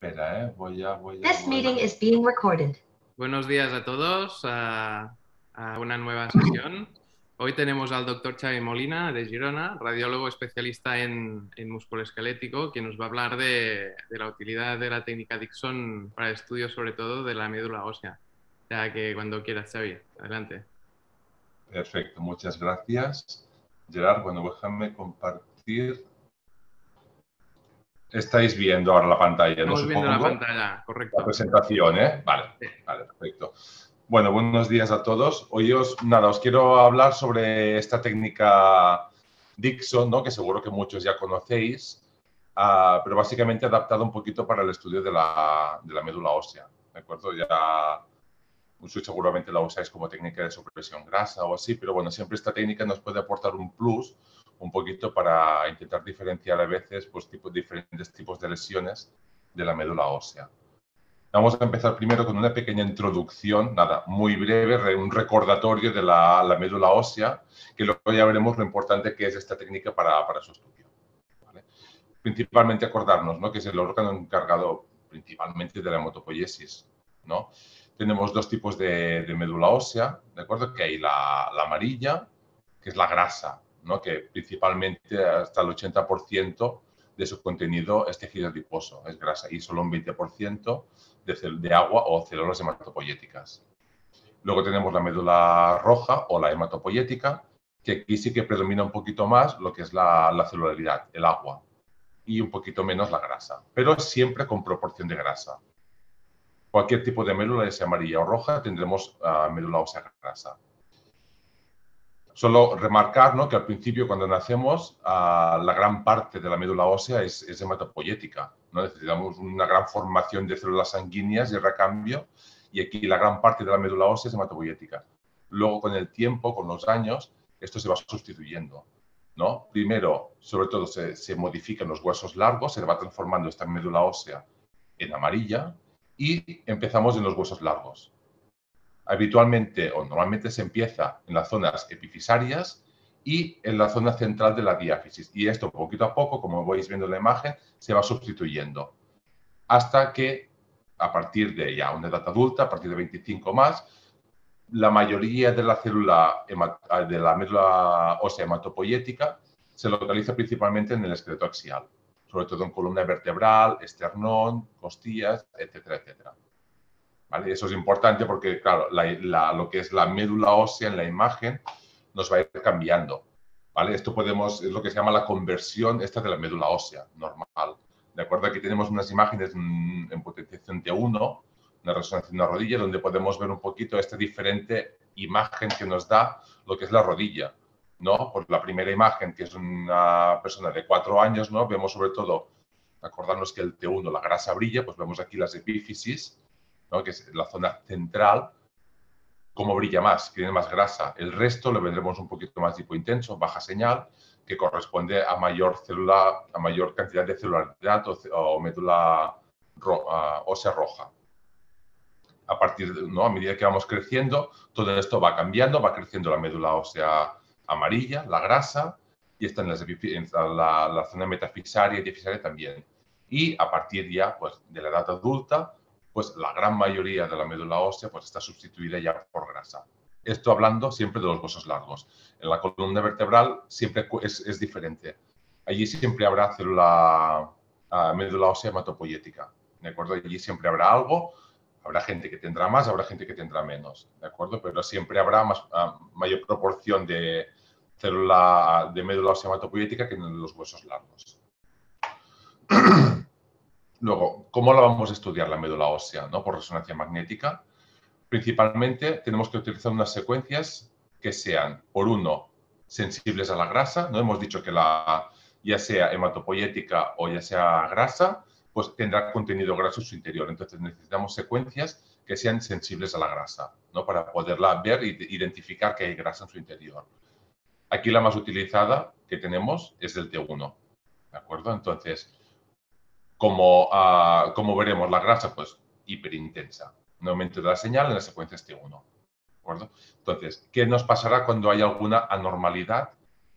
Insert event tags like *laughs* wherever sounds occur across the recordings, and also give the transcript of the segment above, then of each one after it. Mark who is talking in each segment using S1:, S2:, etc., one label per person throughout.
S1: Espera, ¿eh? Voy a... Voy a
S2: This
S1: voy a-
S2: meeting is being recorded.
S3: Buenos días a todos a, a una nueva sesión. Hoy tenemos al doctor Xavi Molina de Girona, radiólogo especialista en, en musculoesquelético, que nos va a hablar de, de la utilidad de la técnica Dixon para estudios sobre todo de la médula ósea. Ya que cuando quieras, Xavi, adelante.
S1: Perfecto, muchas gracias. Gerard, bueno, déjame compartir. Estáis viendo ahora la pantalla, ¿no?
S3: Estamos viendo la pantalla, correcto.
S1: La presentación, ¿eh? Vale,
S3: Sí.
S1: vale, perfecto. Bueno, buenos días a todos. Hoy os, nada, os quiero hablar sobre esta técnica Dixon, ¿no? Que seguro que muchos ya conocéis, ah, pero básicamente adaptada un poquito para el estudio de la, de la médula ósea, ¿de acuerdo? Ya muchos seguramente la usáis como técnica de supresión grasa o así, pero bueno, siempre esta técnica nos puede aportar un plus un poquito para intentar diferenciar a veces pues, tipo, diferentes tipos de lesiones de la médula ósea. Vamos a empezar primero con una pequeña introducción, nada, muy breve, re- un recordatorio de la, la médula ósea, que luego ya veremos lo importante que es esta técnica para, para su estudio. Principalmente acordarnos ¿no? que es el órgano encargado principalmente de la hematopoiesis. ¿no? Tenemos dos tipos de, de médula ósea, ¿de acuerdo? Que hay la, la amarilla, que es la grasa, ¿no? que principalmente hasta el 80% de su contenido es tejido adiposo, es grasa, y solo un 20% de, agua o células hematopoyéticas. Luego tenemos la médula roja o la hematopoyética, que aquí sí que predomina un poquito más lo que es la, la celularidad, el agua, y un poquito menos la grasa, pero siempre con proporción de grasa. Cualquier tipo de médula, sea amarilla o roja, tendremos ah, médula ósea grasa. Solo remarcar que al principio, cuando nacemos, la gran parte de la médula ósea es, es hematopoyética. ¿no? Necesitamos una gran formación de células sanguíneas y recambio, y aquí la gran parte de la médula ósea es hematopoyética. Luego, con el tiempo, con los años, esto se va sustituyendo. ¿no? Primero, sobre todo, se, se modifican los huesos largos, se va transformando esta médula ósea en amarilla y empezamos en los huesos largos habitualmente o normalmente se empieza en las zonas epifisarias y en la zona central de la diáfisis. Y esto poquito a poco, como vais viendo en la imagen, se va sustituyendo hasta que a partir de ya una edad adulta, a partir de 25 más, la mayoría de la célula de la médula ósea hematopoyética se localiza principalmente en el esqueleto axial, sobre todo en columna vertebral, esternón, costillas, etcétera, etcétera. Eso es importante porque, claro, la- la- lo que es la médula ósea en la imagen nos va a ir cambiando. ¿vale? Esto podemos, es lo que se llama la conversión esta de la médula ósea normal. ¿De acuerdo? Aquí tenemos unas imágenes en potenciación T1, una resonancia de una rodilla, donde podemos ver un poquito esta diferente imagen que nos da lo que es la rodilla. ¿no? Por la primera imagen, que es una persona de cuatro años, ¿no? vemos sobre todo, acordarnos que el T1, la grasa brilla, pues vemos aquí las epífisis, ¿no? que es la zona central, cómo brilla más, tiene más grasa. El resto lo vendremos un poquito más hipointenso, baja señal, que corresponde a mayor célula, a mayor cantidad de celularidad o, o médula ro- ah, ósea roja. A partir de, ¿no? a medida que vamos creciendo, todo esto va cambiando, va creciendo la médula ósea amarilla, la grasa, y está en, las en la, la zona metafisaria y difisaria también. Y a partir ya pues, de la edad adulta, pues la gran mayoría de la médula ósea pues, está sustituida ya por grasa. Esto hablando siempre de los huesos largos. En la columna vertebral siempre es, es diferente. Allí siempre habrá célula, ah, médula ósea hematopoyética. ¿De acuerdo? Allí siempre habrá algo. Habrá gente que tendrá más, habrá gente que tendrá menos. ¿De acuerdo? Pero siempre habrá más, ah, mayor proporción de célula de médula ósea hematopoyética que en los huesos largos. *clears throat* Luego, ¿cómo la vamos a estudiar la médula ósea? ¿no? Por resonancia magnética. Principalmente tenemos que utilizar unas secuencias que sean, por uno, sensibles a la grasa. No hemos dicho que la, ya sea hematopoyética o ya sea grasa, pues tendrá contenido graso en su interior. Entonces necesitamos secuencias que sean sensibles a la grasa, ¿no? Para poderla ver e identificar que hay grasa en su interior. Aquí la más utilizada que tenemos es del T1, ¿de acuerdo? Entonces, como, ah, como veremos, la grasa, pues hiperintensa. Un aumento de la señal en las secuencias T1. ¿de acuerdo? Entonces, ¿qué nos pasará cuando hay alguna anormalidad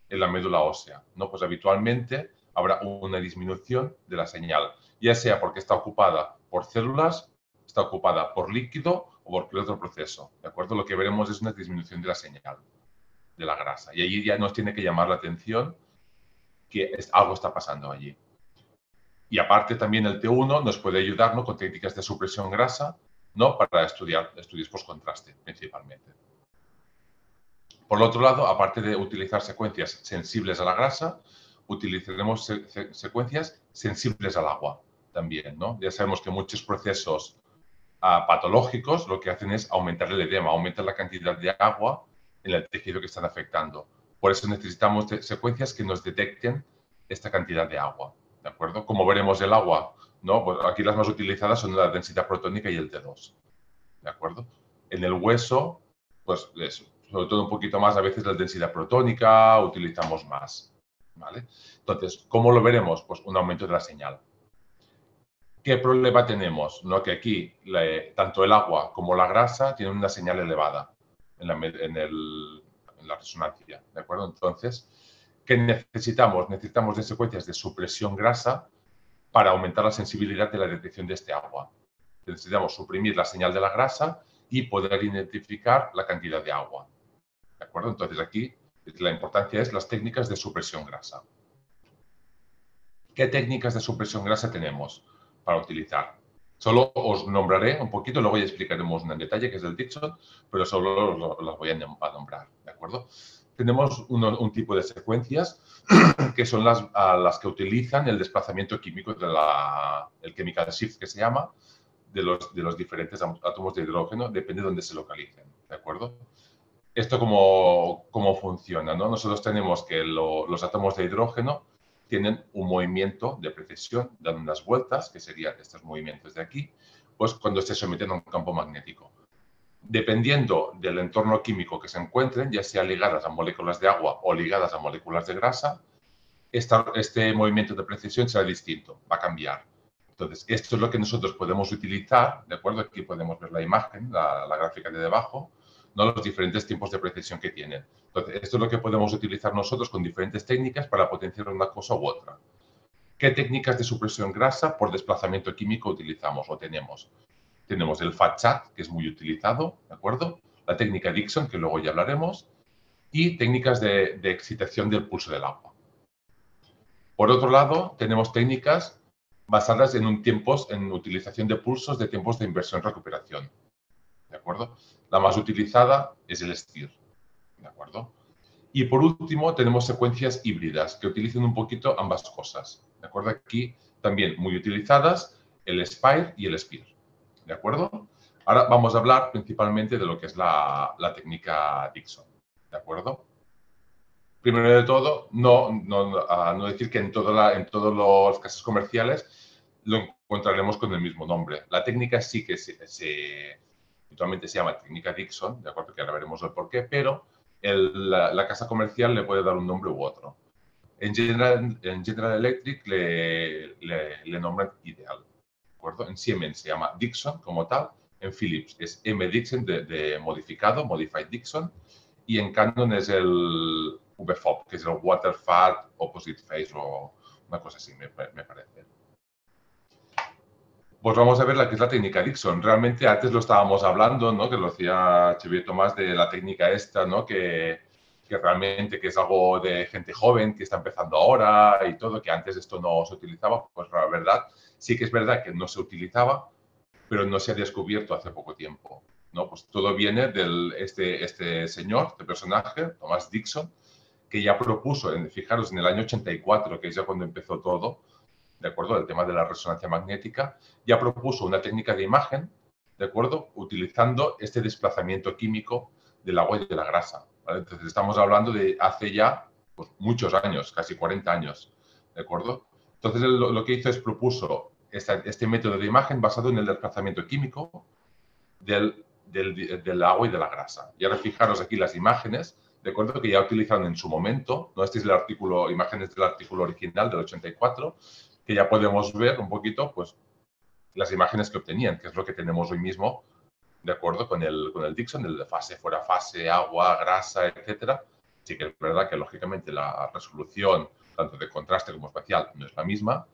S1: en la médula ósea? ¿no? Pues habitualmente habrá una disminución de la señal. ya sea porque está ocupada por células, está ocupada por líquido o por cualquier otro proceso. ¿De acuerdo? Lo que veremos es una disminución de la señal de la grasa. Y allí ya nos tiene que llamar la atención que algo está pasando allí. Y aparte también el T1 nos puede ayudar con técnicas de supresión grasa ¿no? para estudiar estudios post-contraste principalmente. Por otro lado, aparte de utilizar secuencias sensibles a la grasa, utilizaremos secuencias sensibles al agua también. ¿no? Ya sabemos que muchos procesos ah, patológicos lo que hacen es aumentar el edema, aumentar la cantidad de agua en el tejido que están afectando. Por eso necesitamos secuencias que nos detecten esta cantidad de agua. ¿De acuerdo? Como veremos el agua, ¿no? Pues aquí las más utilizadas son la densidad protónica y el T2. ¿De acuerdo? En el hueso, pues sobre todo un poquito más a veces la densidad protónica, utilizamos más. ¿Vale? Entonces, ¿cómo lo veremos? Pues un aumento de la señal. ¿Qué problema tenemos? ¿No? Que aquí tanto el agua como la grasa tienen una señal elevada en la, en la resonancia. ¿De acuerdo? Entonces, ¿qué necesitamos? Necesitamos de secuencias de supresión grasa para aumentar la sensibilidad de la detección de este agua. Necesitamos suprimir la señal de la grasa y poder identificar la cantidad de agua. ¿De acuerdo? Entonces aquí la importancia es las técnicas de supresión grasa. ¿Qué técnicas de supresión grasa tenemos para utilizar? Solo os nombraré un poquito, luego ya explicaremos en detalle, que es el Dixon, pero solo las voy a nombrar, ¿de acuerdo? Tenemos un tipo de secuencias *clears throat* que son las, las que utilizan el desplazamiento químico de la, el chemical shift que se llama, de los, de los diferentes átomos de hidrógeno, depende de dónde se localicen, ¿de acuerdo? ¿Esto cómo, cómo funciona? ¿no? Nosotros tenemos que los átomos de hidrógeno tienen un movimiento de precesión, dan unas vueltas, que serían estos movimientos de aquí, pues cuando se someten a un campo magnético. Dependiendo del entorno químico que se encuentren, ya sea ligadas a moléculas de agua o ligadas a moléculas de grasa, este movimiento de precesión será distinto, va a cambiar. Entonces, esto es lo que nosotros podemos utilizar, ¿de acuerdo? Aquí podemos ver la imagen, la, la gráfica de debajo, ¿no? los diferentes tiempos de precisión que tienen. Entonces, esto es lo que podemos utilizar nosotros con diferentes técnicas para potenciar una cosa u otra. ¿Qué técnicas de supresión grasa por desplazamiento químico utilizamos o tenemos? Tenemos el FAT-CHAT, que es muy utilizado, ¿de acuerdo? La técnica Dixon, que luego ya hablaremos, y técnicas de, de excitación del pulso del agua. Por otro lado, tenemos técnicas basadas en, un tiempos, en utilización de pulsos de tiempos de inversión-recuperación. ¿De acuerdo? La más utilizada es el STIR. ¿De acuerdo? Y por último, tenemos secuencias híbridas que utilizan un poquito ambas cosas. ¿De acuerdo? Aquí también muy utilizadas el SPIRE y el SPIR. ¿De acuerdo? Ahora vamos a hablar principalmente de lo que es la, técnica Dixon. ¿De acuerdo? Primero de todo, no, decir que en, toda en todos los casos comerciales lo encontraremos con el mismo nombre. La técnica sí que se Actualmente se llama técnica Dixon, de acuerdo que ahora veremos el por qué, pero la, casa comercial le puede dar un nombre u otro. En General, en General Electric le, le, nombran Ideal. ¿De acuerdo? En Siemens se llama Dixon como tal. En Philips es M. Dixon de, modificado, Modified Dixon. Y en Canon es el VFOP, que es el Water Opposite Phase o una cosa así, me, parece pues vamos a ver la que es la técnica Dixon. Realmente antes lo estábamos hablando, ¿no? Que lo decía Xavier Tomás de la técnica esta, ¿no? Que, que, realmente que es algo de gente joven que está empezando ahora y todo, que antes esto no se utilizaba. Pues la verdad, sí que es verdad que no se utilizaba, pero no se ha descubierto hace poco tiempo, ¿no? Pues todo viene de este, este señor, este personaje, Tomás Dixon, que ya propuso, fijaros, en el año 84, que es ya cuando empezó todo, ¿de acuerdo? El tema de la resonancia magnética, ya propuso una técnica de imagen, ¿de acuerdo? Utilizando este desplazamiento químico del agua y de la grasa. Entonces estamos hablando de hace ya pues, muchos años, casi 40 años, ¿de acuerdo? Entonces lo, que hizo es propuso este método de imagen basado en el desplazamiento químico del, del, agua y de la grasa. Y ahora fijaros aquí las imágenes, de acuerdo, que ya utilizaron en su momento, ¿no? Este es el artículo, imágenes del artículo original del 84, que ya podemos ver un poquito pues, las imágenes que obtenían, que es lo que tenemos hoy mismo, de acuerdo con el, con el Dixon, el de fase fuera fase, agua, grasa, etcétera. Sí que es verdad que lógicamente la resolución, tanto de contraste como espacial, no es la misma,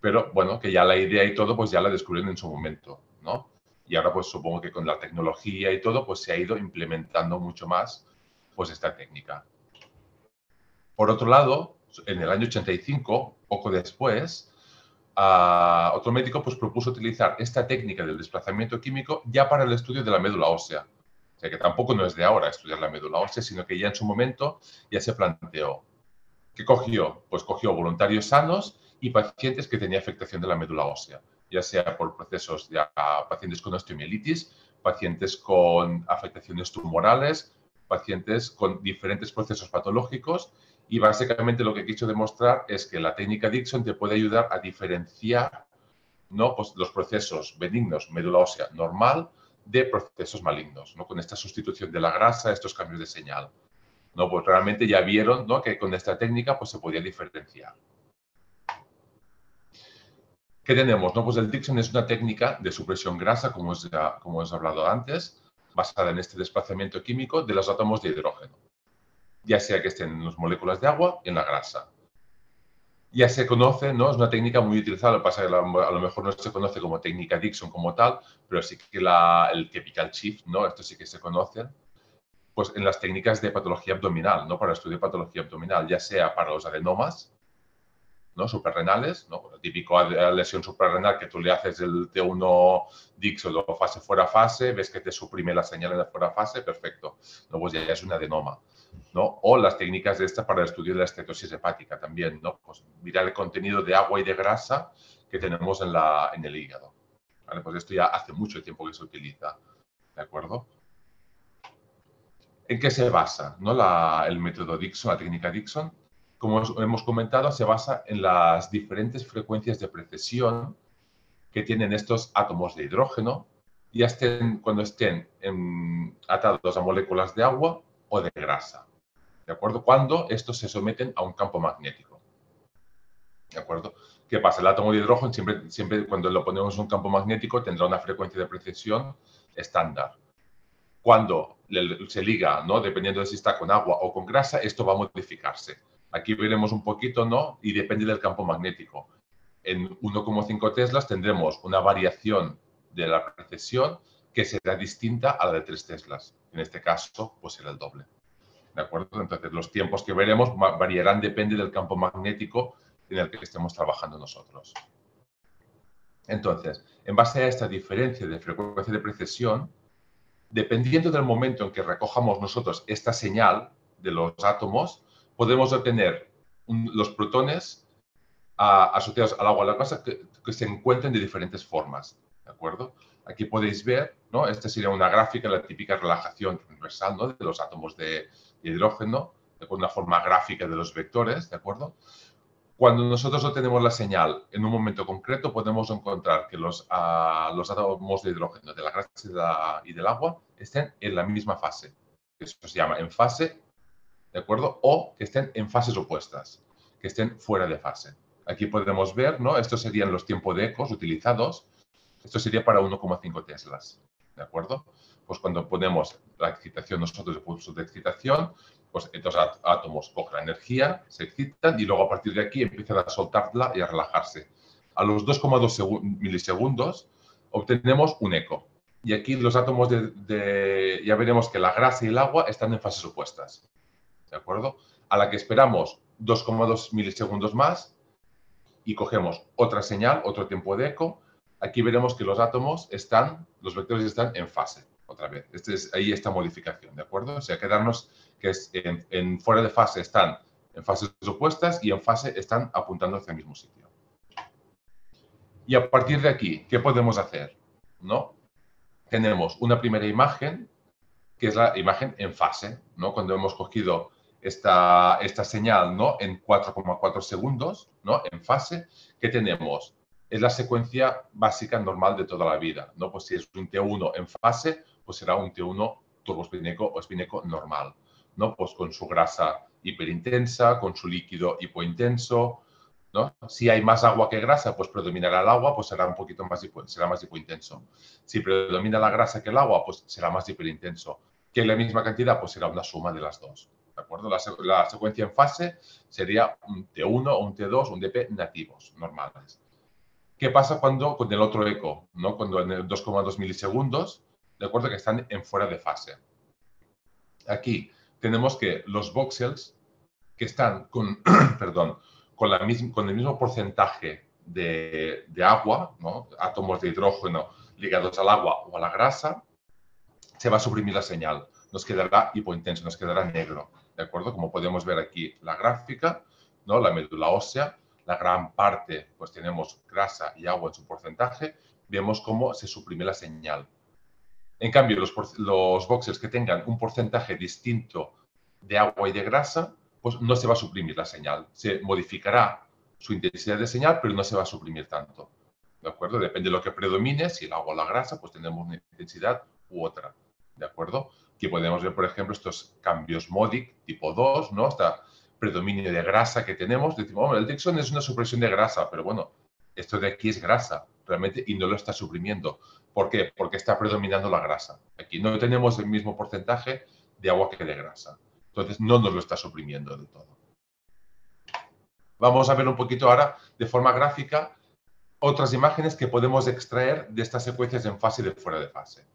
S1: pero bueno, que ya la idea y todo, pues ya la descubrieron en su momento, ¿no? Y ahora pues supongo que con la tecnología y todo, pues se ha ido implementando mucho más pues esta técnica. Por otro lado, en el año 85, poco después, otro médico pues propuso utilizar esta técnica del desplazamiento químico ya para el estudio de la médula ósea. O sea que tampoco no es de ahora estudiar la médula ósea, sino que ya en su momento ya se planteó. ¿Qué cogió? Pues cogió voluntarios sanos y pacientes que tenían afectación de la médula ósea, ya sea por procesos de pacientes con osteomielitis, pacientes con afectaciones tumorales, pacientes con diferentes procesos patológicos y básicamente lo que he quiso demostrar es que la técnica Dixon te puede ayudar a diferenciar ¿no? Pues los procesos benignos, médula ósea normal, de procesos malignos, ¿no? con esta sustitución de la grasa, estos cambios de señal. ¿no? Pues realmente ya vieron ¿no? que con esta técnica pues, se podía diferenciar. ¿Qué tenemos? No? Pues el Dixon es una técnica de supresión grasa, como os, como os he hablado antes, basada en este desplazamiento químico de los átomos de hidrógeno, ya sea que estén en las moléculas de agua y en la grasa. Ya se conoce, ¿no? Es una técnica muy utilizada, lo pasa que a lo mejor no se conoce como técnica Dixon como tal, pero sí que la, el chemical shift, ¿no? Esto sí que se conoce, pues en las técnicas de patología abdominal, ¿no? Para estudiar patología abdominal, ya sea para los adenomas, ¿no? suprarrenales, ¿no? típico lesión suprarrenal que tú le haces el T1 Dixon o fase fuera fase, ves que te suprime la señal de fuera fase, perfecto. No, pues ya es un adenoma. ¿No? O las técnicas de estas para el estudio de la estetosis hepática también, ¿no? Pues mirar el contenido de agua y de grasa que tenemos en, la, en el hígado. ¿Vale? Pues esto ya hace mucho tiempo que se utiliza, ¿de acuerdo? ¿En qué se basa ¿no? la, el método Dixon, la técnica Dixon? como hemos comentado, se basa en las diferentes frecuencias de precesión que tienen estos átomos de hidrógeno, ya estén cuando estén atados a moléculas de agua o de grasa. ¿De acuerdo? Cuando estos se someten a un campo magnético. ¿De acuerdo? ¿Qué pasa? El átomo de hidrógeno siempre, siempre cuando lo ponemos en un campo magnético tendrá una frecuencia de precesión estándar. Cuando se liga, ¿no? dependiendo de si está con agua o con grasa, esto va a modificarse Aquí veremos un poquito, ¿no? Y depende del campo magnético. En 1,5 teslas tendremos una variación de la precesión que será distinta a la de 3 teslas. En este caso, pues será el doble. ¿De acuerdo? Entonces, los tiempos que veremos variarán, depende del campo magnético en el que estemos trabajando nosotros. Entonces, en base a esta diferencia de frecuencia de precesión, dependiendo del momento en que recojamos nosotros esta señal de los átomos, podemos obtener los protones asociados al agua a la grasa que, se encuentren de diferentes formas. ¿De acuerdo? Aquí podéis ver, ¿no? Esta sería una gráfica, la típica relajación transversal ¿no? de los átomos de, hidrógeno, con una forma gráfica de los vectores, ¿de acuerdo? Cuando nosotros obtenemos la señal en un momento concreto, podemos encontrar que los, los átomos de hidrógeno de la grasa y, y del agua estén en la misma fase. Eso se llama en fase ¿de acuerdo? O que estén en fases opuestas, que estén fuera de fase. Aquí podemos ver, ¿no? Estos serían los tiempos de ecos utilizados. Esto sería para 1,5 teslas, ¿de acuerdo? Pues cuando ponemos la excitación nosotros de pulso de excitación, pues estos átomos cogen la energía, se excitan y luego a partir de aquí empiezan a soltarla y a relajarse. A los 2,2 milisegundos obtenemos un eco. Y aquí los átomos de, ya veremos que la grasa y el agua están en fases opuestas. ¿de acuerdo? A la que esperamos 2,2 milisegundos más y cogemos otra señal, otro tiempo de eco. Aquí veremos que los átomos están, los vectores están en fase, otra vez. Este es, ahí esta modificación, ¿de acuerdo? O sea, quedarnos que en, fuera de fase están en fases opuestas y en fase están apuntando hacia el mismo sitio. Y a partir de aquí, ¿qué podemos hacer? ¿No? Tenemos una primera imagen, que es la imagen en fase, ¿no? Cuando hemos cogido esta, esta señal ¿no? en 4,4 segundos, ¿no? en fase, ¿qué tenemos? Es la secuencia básica normal de toda la vida. ¿no? Pues si es un T1 en fase, pues será un T1 turboespineco o espineco normal. ¿no? Pues con su grasa hiperintensa, con su líquido hipointenso. ¿no? Si hay más agua que grasa, pues predominará el agua, pues será un poquito más, será más hipointenso. Si predomina la grasa que el agua, pues será más hiperintenso. Que la misma cantidad, pues será una suma de las dos. ¿de acuerdo? La, secuencia en fase sería un T1, un T2, un DP nativos, normales. ¿Qué pasa cuando con el otro eco? ¿no? Cuando en 2,2 milisegundos, de acuerdo, que están en fuera de fase. Aquí tenemos que los voxels que están con, *clears throat* perdón, con, el mismo porcentaje de, agua, átomos de hidrógeno ligados al agua o a la grasa, se va a suprimir la señal. Nos quedará hipointenso, nos quedará negro. ¿De acuerdo? Como podemos ver aquí la gráfica, ¿no? la médula ósea, la gran parte, pues tenemos grasa y agua en su porcentaje, vemos cómo se suprime la señal. En cambio, los, los boxes que tengan un porcentaje distinto de agua y de grasa, pues no se va a suprimir la señal. Se modificará su intensidad de señal, pero no se va a suprimir tanto. ¿De acuerdo? Depende de lo que predomine, si el agua o la grasa, pues tendremos una intensidad u otra. ¿De acuerdo? Aquí podemos ver, por ejemplo, estos cambios MODIC tipo 2, ¿no? Esta predominio de grasa que tenemos. Decimos, el Dixon es una supresión de grasa, pero bueno, esto de aquí es grasa, realmente, y no lo está suprimiendo. ¿Por qué? Porque está predominando la grasa. Aquí no tenemos el mismo porcentaje de agua que de grasa. Entonces, no nos lo está suprimiendo del todo. Vamos a ver un poquito ahora, de forma gráfica, otras imágenes que podemos extraer de estas secuencias en fase y de fuera de fase.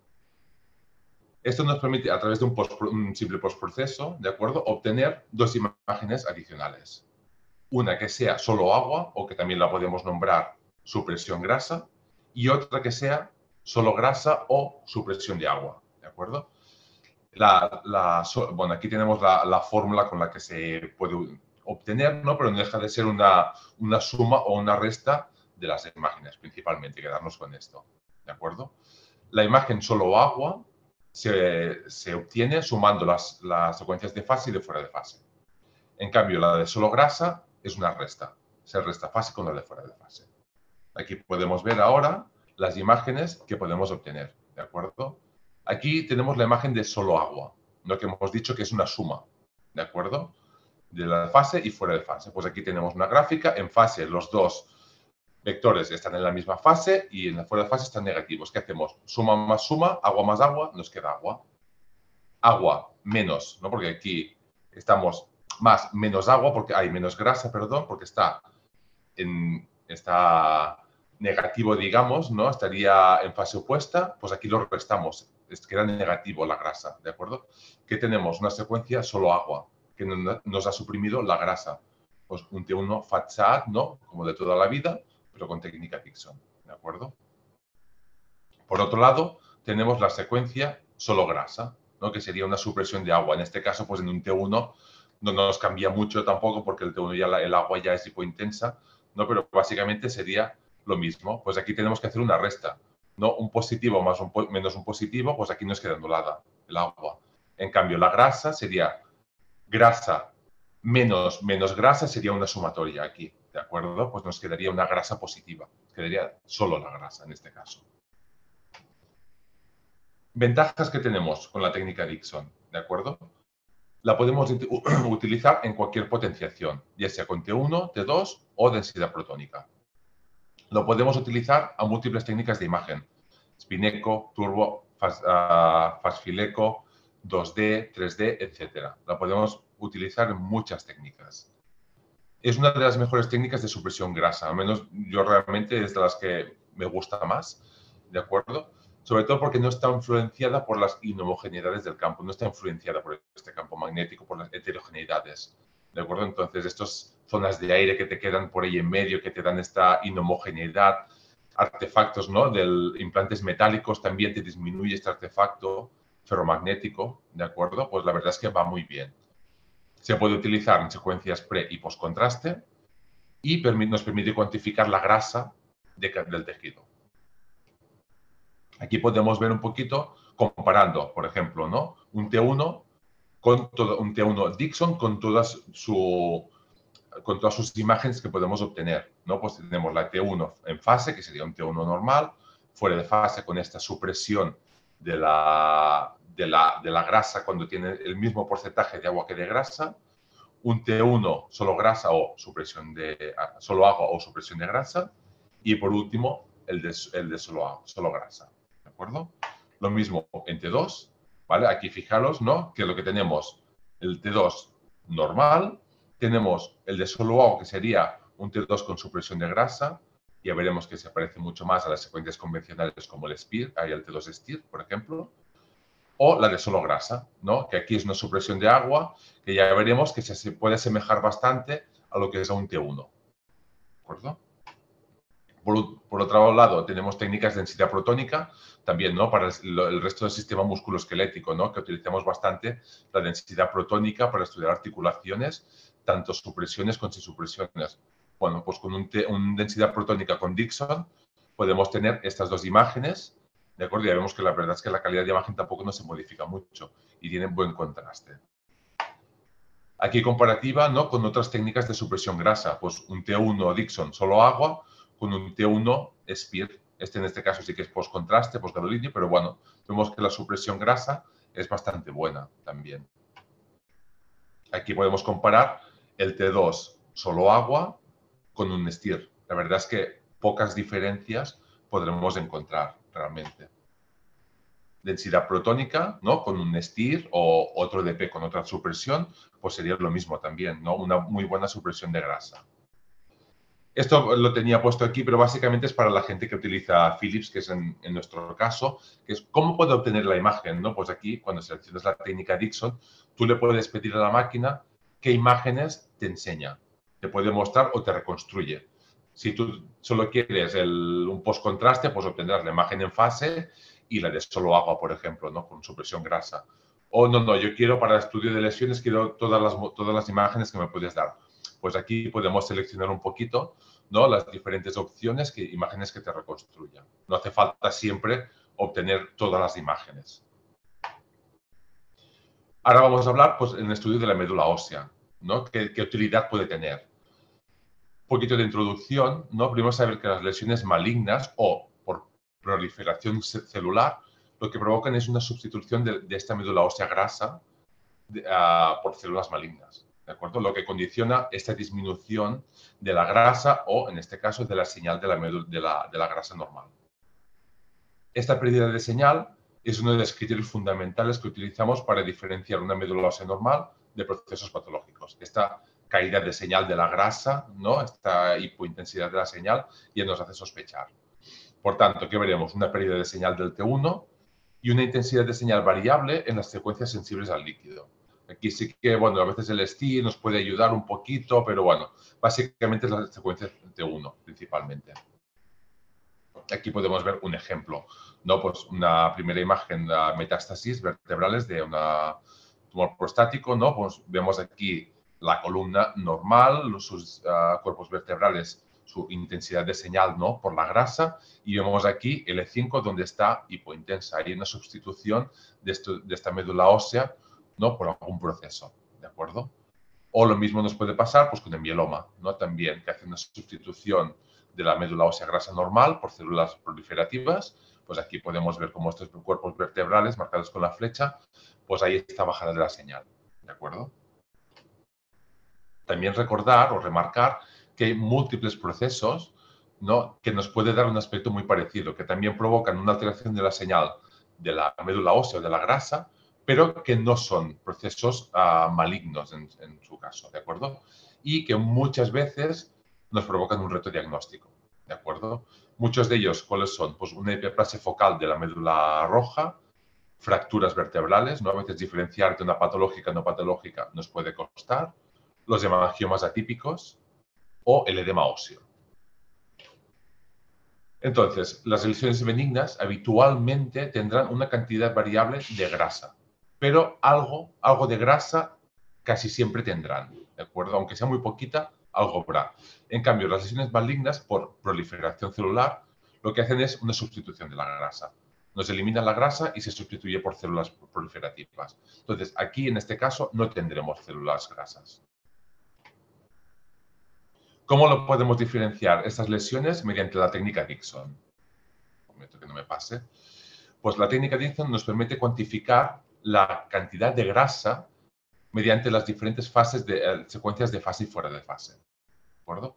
S1: Esto nos permite, a través de un, simple postproceso, ¿de acuerdo?, obtener dos imágenes adicionales. Una que sea solo agua, o que también la podemos nombrar supresión grasa, y otra que sea solo grasa o supresión de agua, ¿de acuerdo? La, bueno, aquí tenemos la, fórmula con la que se puede obtener, ¿no? pero no deja de ser una, una suma o una resta de las imágenes, principalmente, quedarnos con esto, ¿de acuerdo? La imagen solo agua se, obtiene sumando las, las, secuencias de fase y de fuera de fase. En cambio, la de solo grasa es una resta. Se resta fase con la de fuera de fase. Aquí podemos ver ahora las imágenes que podemos obtener. ¿De acuerdo? Aquí tenemos la imagen de solo agua, lo que hemos dicho que es una suma. ¿De acuerdo? De la fase y fuera de fase. Pues aquí tenemos una gráfica. En fase los dos vectores están en la misma fase y en la fuera de fase están negativos. ¿Qué hacemos? Suma más suma, agua más agua, nos queda agua. Agua menos, ¿no? Porque aquí estamos más menos agua, porque hay menos grasa, perdón, porque está en está negativo, digamos, ¿no? Estaría en fase opuesta, pues aquí lo restamos, queda negativo la grasa, ¿de acuerdo? Que tenemos una secuencia solo agua, que nos ha suprimido la grasa. Pues un T1 FATSAT, ¿no? Como de toda la vida, pero con técnica Dixon, ¿de acuerdo? Por otro lado, tenemos la secuencia solo grasa, ¿no? que sería una supresión de agua. En este caso, pues en un T1 no nos cambia mucho tampoco porque el T1 ya el agua ya es hipointensa, ¿no? pero básicamente sería lo mismo. Pues aquí tenemos que hacer una resta, ¿no? Un positivo más un menos un positivo, pues aquí nos queda anulada el agua. En cambio, la grasa sería grasa menos menos grasa sería una sumatoria aquí. ¿De acuerdo? Pues nos quedaría una grasa positiva, quedaría solo la grasa en este caso. Ventajas que tenemos con la técnica Dixon, ¿de acuerdo? La podemos *coughs* utilizar en cualquier potenciación, ya sea con T1, T2 o densidad protónica. Lo podemos utilizar a múltiples técnicas de imagen, Spineco, Turbo, ah, Fastfileco, 2D, 3D, etc. La podemos utilizar en muchas técnicas es una de las mejores técnicas de supresión grasa, al menos yo realmente es de las que me gusta más, ¿de acuerdo? Sobre todo porque no está influenciada por las inhomogeneidades del campo, no está influenciada por este campo magnético, por las heterogeneidades, ¿de acuerdo? Entonces, estas zonas de aire que te quedan por ahí en medio, que te dan esta inhomogeneidad, artefactos, ¿no? Del implantes metálicos también te disminuye este artefacto ferromagnético, ¿de acuerdo? Pues la verdad es que va muy bien. Se puede utilizar en secuencias pre y post contraste y nos permite cuantificar la grasa del tejido. Aquí podemos ver un poquito comparando, por ejemplo, ¿no? un T1 con todo, un T1 Dixon con todas, su, con todas sus imágenes que podemos obtener. ¿no? Pues tenemos la T1 en fase, que sería un T1 normal, fuera de fase con esta supresión de la, de la, de la grasa cuando tiene el mismo porcentaje de agua que de grasa, un T1 solo grasa o supresión de solo agua o supresión de grasa y por último el de, el de solo, solo grasa. ¿De acuerdo? Lo mismo en T2, ¿vale? Aquí fijaros, ¿no? Que lo que tenemos, el T2 normal, tenemos el de solo agua que sería un T2 con supresión de grasa Ya veremos que se parece mucho más a las secuencias convencionales como el SPIR, hay el T2 STIR, por ejemplo, o la de solo grasa, ¿no? que aquí es una supresión de agua, que ya veremos que se puede asemejar bastante a lo que es un T1. ¿De acuerdo? Por, otro lado, tenemos técnicas de densidad protónica, también ¿no? para el, resto del sistema musculoesquelético, ¿no? que utilizamos bastante la densidad protónica para estudiar articulaciones, tanto supresiones como sin supresiones. Bueno, pues con una un densidad protónica con Dixon podemos tener estas dos imágenes, ¿de acuerdo? Ya vemos que la verdad es que la calidad de imagen tampoco no se modifica mucho y tienen buen contraste. Aquí comparativa ¿no? con otras técnicas de supresión grasa, pues un T1 Dixon solo agua con un T1 SPIR. Este en este caso sí que es post-contraste, post-gadolinio, pero bueno, vemos que la supresión grasa es bastante buena también. Aquí podemos comparar el T2 solo agua con un STIR. La verdad es que pocas diferencias podremos encontrar realmente. Densidad protónica, ¿no? Con un STIR o otro DP con otra supresión, pues sería lo mismo también, ¿no? Una muy buena supresión de grasa. Esto lo tenía puesto aquí, pero básicamente es para la gente que utiliza Philips, que es en, nuestro caso, que es cómo puede obtener la imagen, ¿no? Pues aquí, cuando seleccionas la técnica Dixon, tú le puedes pedir a la máquina qué imágenes te enseña. Te puede mostrar o te reconstruye. Si tú solo quieres un post-contraste, pues obtendrás la imagen en fase y la de solo agua, por ejemplo, ¿no? Con supresión grasa. O no, no, yo quiero para el estudio de lesiones, quiero todas las, todas las imágenes que me puedes dar pues aquí podemos seleccionar un poquito ¿no? las diferentes opciones, que, imágenes que te reconstruyan. No hace falta siempre obtener todas las imágenes. Ahora vamos a hablar pues, en el estudio de la médula ósea, ¿no? ¿Qué, utilidad puede tener? Poquito de introducción, ¿no? Primero saber que las lesiones malignas o por proliferación celular, lo que provocan es una sustitución de, esta médula ósea grasa ah, por células malignas. ¿de acuerdo? Lo que condiciona esta disminución de la grasa o, en este caso, de la señal de la, de la, grasa normal. Esta pérdida de señal es uno de los criterios fundamentales que utilizamos para diferenciar una médula ósea normal de procesos patológicos. Esta caída de señal de la grasa, ¿no? esta hipointensidad de la señal, ya nos hace sospechar. Por tanto, ¿qué veremos? Una pérdida de señal del T1 y una intensidad de señal variable en las secuencias sensibles al líquido. Aquí sí que, bueno, a veces el STI nos puede ayudar un poquito, pero bueno, básicamente es la secuencia de uno, principalmente. Aquí podemos ver un ejemplo, ¿no? Pues una primera imagen de metástasis vertebrales de un tumor prostático, ¿no? Pues vemos aquí la columna normal, sus ah, cuerpos vertebrales, su intensidad de señal, ¿no? Por la grasa, y vemos aquí el E5 donde está hipointensa. Hay una sustitución de, de esta médula ósea ¿no? Por algún proceso, ¿de acuerdo? O lo mismo nos puede pasar pues, con el mieloma, ¿no? También, que hace una sustitución de la médula ósea grasa normal por células proliferativas. Pues aquí podemos ver cómo estos cuerpos vertebrales marcados con la flecha, pues ahí está bajada de la señal, ¿de acuerdo? También recordar o remarcar que hay múltiples procesos ¿no? que nos puede dar un aspecto muy parecido, que también provocan una alteración de la señal de la médula ósea o de la grasa, pero que no son procesos ah, malignos en, su caso, ¿de acuerdo? Y que muchas veces nos provocan un reto diagnóstico, ¿de acuerdo? Muchos de ellos, ¿cuáles son? Pues una hiperplasia focal de la médula roja, fracturas vertebrales, ¿no? A veces diferenciar de una patológica no patológica nos puede costar, los hemangiomas atípicos o el edema óseo. Entonces, las lesiones benignas habitualmente tendrán una cantidad variable de grasa, pero algo, algo de grasa casi siempre tendrán, ¿de acuerdo? Aunque sea muy poquita, algo habrá. En cambio, las lesiones malignas, por proliferación celular, lo que hacen es una sustitución de la grasa. Nos eliminan la grasa y se sustituye por células proliferativas. Entonces, aquí en este caso no tendremos células grasas. ¿Cómo lo podemos diferenciar estas lesiones? Mediante la técnica Dixon. Un momento que no me pase. Pues la técnica Dixon nos permite cuantificar la cantidad de grasa mediante las diferentes fases de eh, secuencias de fase y fuera de fase. ¿De acuerdo?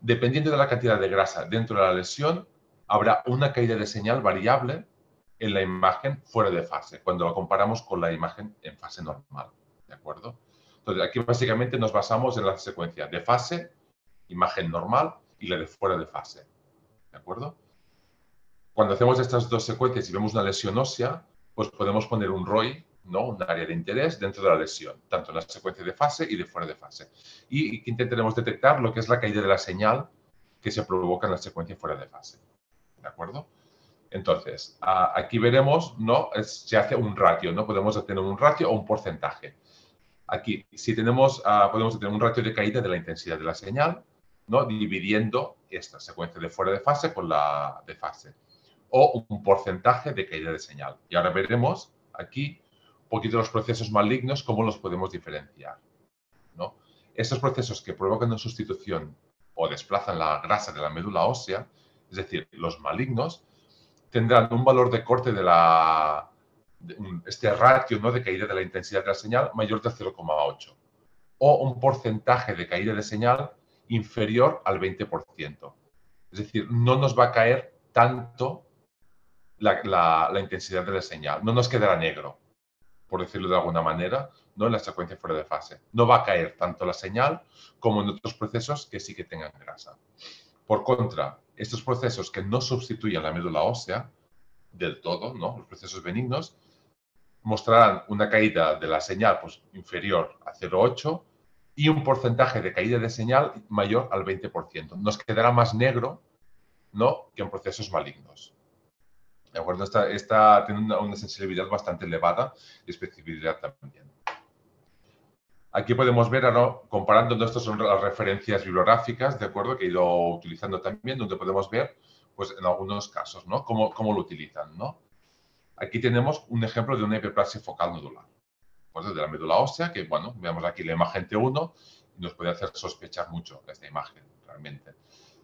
S1: Dependiendo de la cantidad de grasa dentro de la lesión, habrá una caída de señal variable en la imagen fuera de fase, cuando la comparamos con la imagen en fase normal. ¿De acuerdo? Entonces, aquí básicamente nos basamos en la secuencia de fase, imagen normal y la de fuera de fase. ¿De acuerdo? Cuando hacemos estas dos secuencias y vemos una lesión ósea, pues podemos poner un ROI, ¿no? un área de interés dentro de la lesión, tanto en la secuencia de fase y de fuera de fase. Y, intentaremos detectar lo que es la caída de la señal que se provoca en la secuencia fuera de fase. ¿De acuerdo? Entonces, aquí veremos, ¿no? se hace un ratio, ¿no? Podemos tener un ratio o un porcentaje. Aquí, si tenemos, ah, podemos tener un ratio de caída de la intensidad de la señal, Dividiendo esta secuencia de fuera de fase con la de fase. O un porcentaje de caída de señal. Y ahora veremos aquí un poquito los procesos malignos, cómo los podemos diferenciar. Estos procesos que provocan una sustitución o desplazan la grasa de la médula ósea, es decir, los malignos, tendrán un valor de corte de la, este ratio ¿no? de caída de la intensidad de la señal mayor de 0,8 o un porcentaje de caída de señal inferior al 20%. Es decir, no nos va a caer tanto la, intensidad de la señal, no nos quedará negro, por decirlo de alguna manera, ¿no? en la secuencia fuera de fase. No va a caer tanto la señal como en otros procesos que sí que tengan grasa. Por contra, estos procesos que no sustituyen la médula ósea del todo, ¿no? los procesos benignos, mostrarán una caída de la señal pues, inferior a 0,8 y un porcentaje de caída de señal mayor al 20%. Nos quedará más negro ¿no? que en procesos malignos. ¿De acuerdo? Esta, tiene una, sensibilidad bastante elevada y especificidad también. Aquí podemos ver, comparando, estas son las referencias bibliográficas, ¿de acuerdo? Que he ido utilizando también, donde podemos ver, pues en algunos casos, ¿no? Cómo, cómo lo utilizan, ¿no? Aquí tenemos un ejemplo de una hiperplasia focal nodular, pues de la médula ósea, que bueno, veamos aquí la imagen T1 y nos puede hacer sospechar mucho esta imagen, realmente.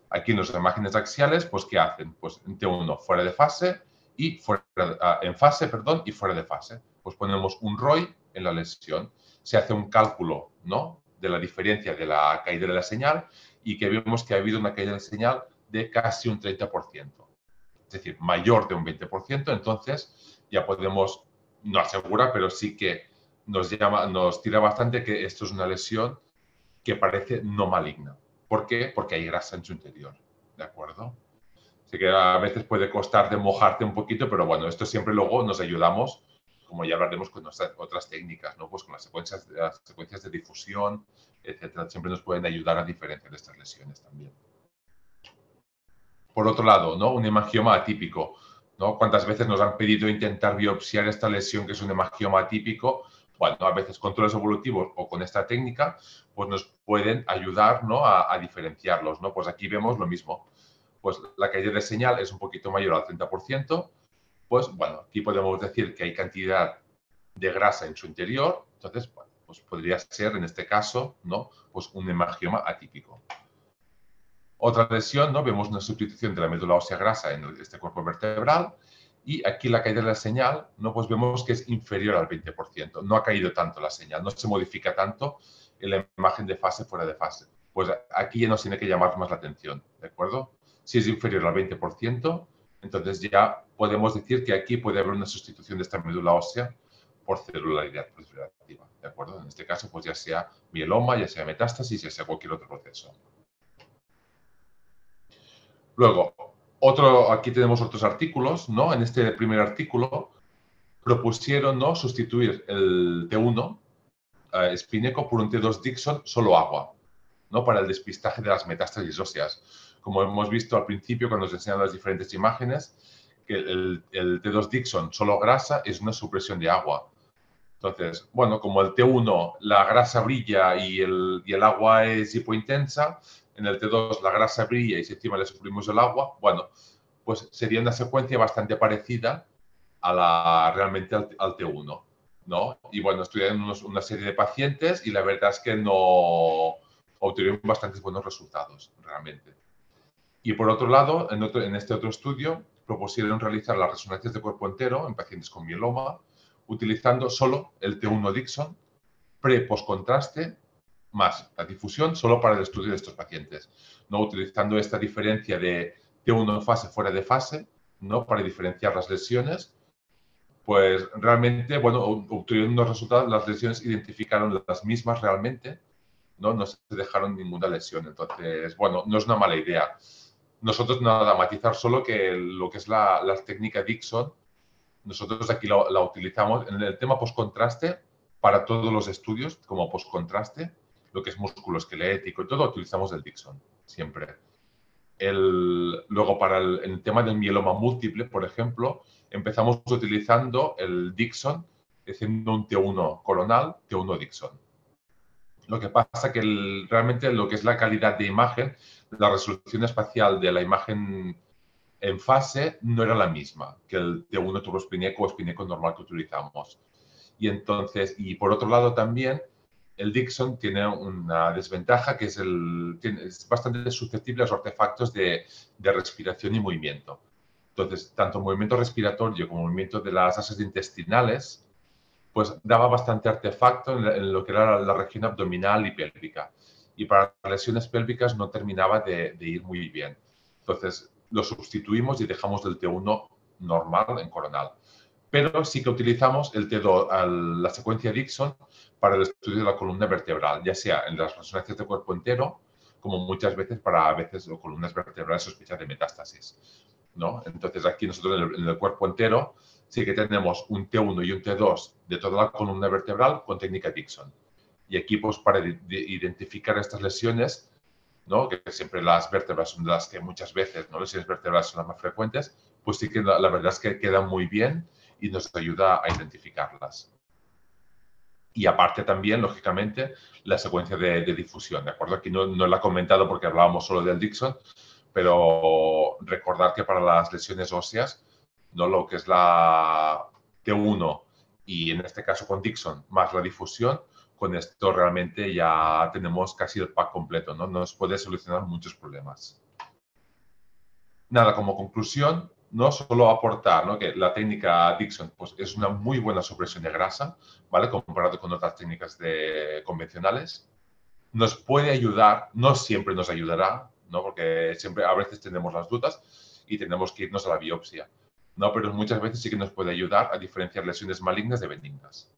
S1: Aquí en las imágenes axiales, pues ¿qué hacen? Pues en T1 fuera de fase y fuera ah, en fase, perdón, y fuera de fase. Pues ponemos un ROI en la lesión. Se hace un cálculo, ¿no? De la diferencia de la caída de la señal y que vemos que ha habido una caída de señal de casi un 30% es decir, mayor de un 20%, entonces ya podemos, no asegura, pero sí que nos, llama, nos tira bastante que esto es una lesión que parece no maligna. ¿Por qué? Porque hay grasa en su interior, ¿de acuerdo? Así que a veces puede costar de mojarte un poquito, pero bueno, esto siempre luego nos ayudamos, como ya hablaremos con nuestras otras técnicas, ¿no? Pues con las secuencias, las secuencias de difusión, etcétera, siempre nos pueden ayudar a diferenciar estas lesiones también. Por otro lado, ¿no? un hemangioma atípico. ¿no? ¿Cuántas veces nos han pedido intentar biopsiar esta lesión que es un hemangioma atípico? Bueno, a veces controles evolutivos o con esta técnica, pues nos pueden ayudar ¿no? a, diferenciarlos. ¿no? Pues aquí vemos lo mismo. Pues la caída de señal es un poquito mayor al 30%. Pues bueno, aquí podemos decir que hay cantidad de grasa en su interior. Entonces, bueno, pues podría ser en este caso, ¿no? Pues un hemangioma atípico. Otra lesión, ¿no? Vemos una sustitución de la médula ósea grasa en este cuerpo vertebral y aquí la caída de la señal, ¿no? Pues vemos que es inferior al 20%. No ha caído tanto la señal, no se modifica tanto la imagen de fase fuera de fase. Pues aquí ya nos tiene que llamar más la atención, ¿de acuerdo? Si es inferior al 20%, entonces ya podemos decir que aquí puede haber una sustitución de esta médula ósea por celularidad proliferativa, ¿de acuerdo? En este caso, pues ya sea mieloma, ya sea metástasis, ya sea cualquier otro proceso. Luego, otro, aquí tenemos otros artículos, ¿no? En este primer artículo propusieron ¿no? sustituir el T1 eh, espineco por un T2 Dixon solo agua, ¿no? Para el despistaje de las metástasis óseas. Como hemos visto al principio cuando os enseñado las diferentes imágenes, que el, el T2 Dixon solo grasa es una supresión de agua. Entonces, bueno, como el T1 la grasa brilla y el, y el agua es hipointensa, en el T2 la grasa brilla y si encima le suprimimos el agua, bueno, pues sería una secuencia bastante parecida a la, realmente al, T1, ¿no? Y bueno, estudiaron una serie de pacientes y la verdad es que no obtuvieron bastantes buenos resultados, realmente. Y por otro lado, en, en este otro estudio, propusieron realizar las resonancias de cuerpo entero en pacientes con mieloma, utilizando solo el T1 Dixon, pre-post-contraste más la difusión solo para el estudio de estos pacientes, no utilizando esta diferencia de T1 fase fuera de fase, ¿no? Para diferenciar las lesiones, pues realmente, bueno, obtuvieron unos resultados, las lesiones identificaron las mismas realmente, ¿no? No se dejaron ninguna lesión. Entonces, bueno, no es una mala idea. nosotros nada, matizar solo que lo que es la, técnica Dixon, nosotros aquí la, utilizamos en el tema postcontraste para todos los estudios como postcontraste, lo que es músculo esquelético y todo, utilizamos el Dixon siempre. El, luego, para el, tema del mieloma múltiple, por ejemplo, empezamos utilizando el Dixon, haciendo un T1 coronal, T1 Dixon. Lo que pasa que realmente lo que es la calidad de imagen, la resolución espacial de la imagen en fase no era la misma que el T1 turbospineco o espineco normal que utilizamos. Y entonces, y por otro lado también, el Dixon tiene una desventaja que es, el, es bastante susceptible a los artefactos de, de, respiración y movimiento. Entonces, tanto movimiento respiratorio como movimiento de las asas intestinales pues daba bastante artefacto en, lo que era la, región abdominal y pélvica. Y para lesiones pélvicas no terminaba de, ir muy bien. Entonces lo sustituimos y dejamos el T1 normal en coronal. Pero sí que utilizamos el T2, la secuencia Dixon para el estudio de la columna vertebral, ya sea en las resonancias de cuerpo entero, como muchas veces para a veces columnas vertebrales sospechas de metástasis. ¿no? Entonces aquí nosotros en el cuerpo entero sí que tenemos un T1 y un T2 de toda la columna vertebral con técnica Dixon. Y aquí, pues, para identificar estas lesiones, ¿no? que siempre las vértebras son las que muchas veces, ¿no? lesiones vertebrales son las más frecuentes, pues sí que la, verdad es que quedan muy bien y nos ayuda a identificarlas. Y aparte también, lógicamente, la secuencia de, difusión, ¿de acuerdo? Aquí no, no la he comentado porque hablábamos solo del Dixon, pero recordar que para las lesiones óseas, ¿no? lo que es la T1 y en este caso con Dixon más la difusión, con esto realmente ya tenemos casi el pack completo, ¿no? Nos puede solucionar muchos problemas. Nada, como conclusión, no solo aportar ¿no? que la técnica Dixon pues, es una muy buena supresión de grasa, ¿vale? Comparado con otras técnicas de, convencionales. Nos puede ayudar, no siempre nos ayudará, ¿no? Porque siempre a veces tenemos las dudas y tenemos que irnos a la biopsia. No, pero muchas veces sí que nos puede ayudar a diferenciar lesiones malignas de benignas.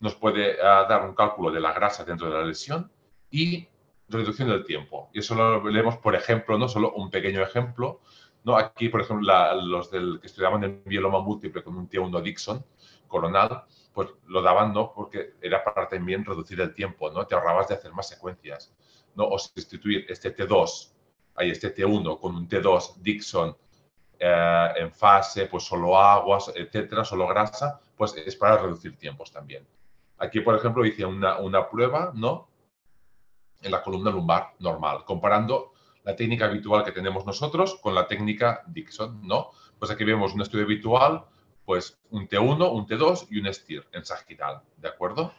S1: Nos puede ah, dar un cálculo de la grasa dentro de la lesión y reducción del tiempo. Y eso lo leemos, por ejemplo, no solo un pequeño ejemplo. ¿No? Aquí, por ejemplo, los del, que estudiaban el mieloma múltiple con un T1 Dixon coronal, pues lo daban ¿no? porque era para también reducir el tiempo, ¿no? te ahorrabas de hacer más secuencias. ¿no? O sustituir este T2, ahí este T1 con un T2 Dixon eh, en fase, pues solo aguas, etcétera, solo grasa, pues es para reducir tiempos también. Aquí, por ejemplo, hice una, una prueba, ¿no? En la columna lumbar normal, comparando la técnica habitual que tenemos nosotros con la técnica Dixon, ¿no? Pues aquí vemos un estudio habitual, pues un T1, un T2 y un STIR en sagital, ¿de acuerdo?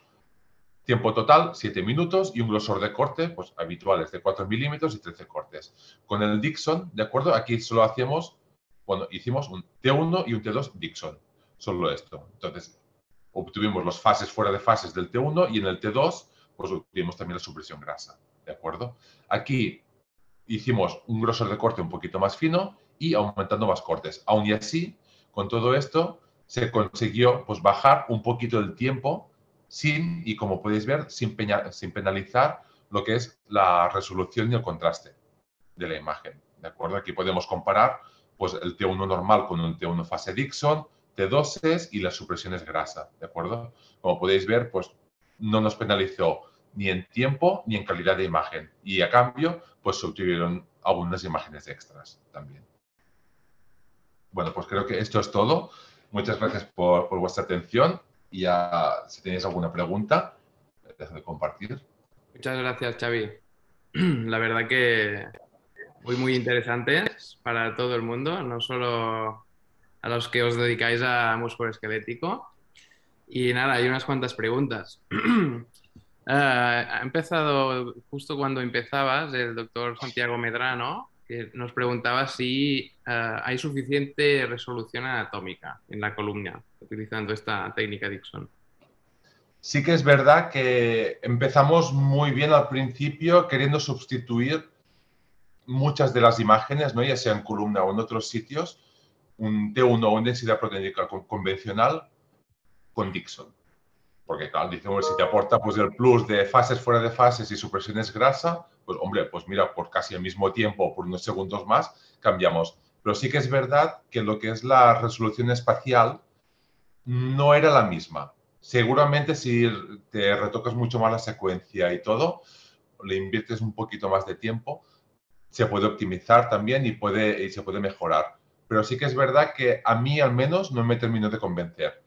S1: Tiempo total, 7 minutos y un grosor de corte, pues habituales de 4 milímetros y 13 cortes. Con el Dixon, ¿de acuerdo? Aquí solo hacemos bueno, hicimos un T1 y un T2 Dixon. Solo esto. Entonces, obtuvimos las fases fuera de fases del T1 y en el T2, pues obtuvimos también la supresión grasa. ¿De acuerdo? Aquí hicimos un grosor de corte un poquito más fino y aumentando más cortes. Aún y así, con todo esto, se consiguió pues, bajar un poquito el tiempo sin, y como podéis ver, sin, penalizar lo que es la resolución y el contraste de la imagen. ¿De acuerdo? Aquí podemos comparar pues el T1 normal con un T1 fase Dixon, T2s y las supresiones grasa, ¿de acuerdo? Como podéis ver, pues no nos penalizó ni en tiempo ni en calidad de imagen. Y a cambio, pues se obtuvieron algunas imágenes extras también. Bueno, pues creo que esto es todo. Muchas gracias por, vuestra atención. Y si tenéis alguna pregunta, de compartir.
S3: Muchas gracias, Xavi. *clears throat* La verdad que muy, muy interesantes para todo el mundo, no solo a los que os dedicáis a músculo esquelético. Y nada, hay unas cuantas preguntas. *clears throat* Eh, ha empezado justo cuando empezabas el doctor Santiago Medrano, que nos preguntaba si eh, hay suficiente resolución anatómica en la columna utilizando esta técnica Dixon.
S1: Sí que es verdad que empezamos muy bien al principio queriendo sustituir muchas de las imágenes, ¿no? ya sea en columna o en otros sitios, un T1 o una densidad proteica convencional con Dixon. Porque, claro, si te aporta pues, el plus de fases fuera de fases y supresiones grasa, pues hombre, pues mira, por casi el mismo tiempo, por unos segundos más, cambiamos. Pero sí que es verdad que lo que es la resolución espacial no era la misma. Seguramente si te retocas mucho más la secuencia y todo, le inviertes un poquito más de tiempo, se puede optimizar también y, y se puede mejorar. Pero sí que es verdad que a mí al menos no me terminó de convencer.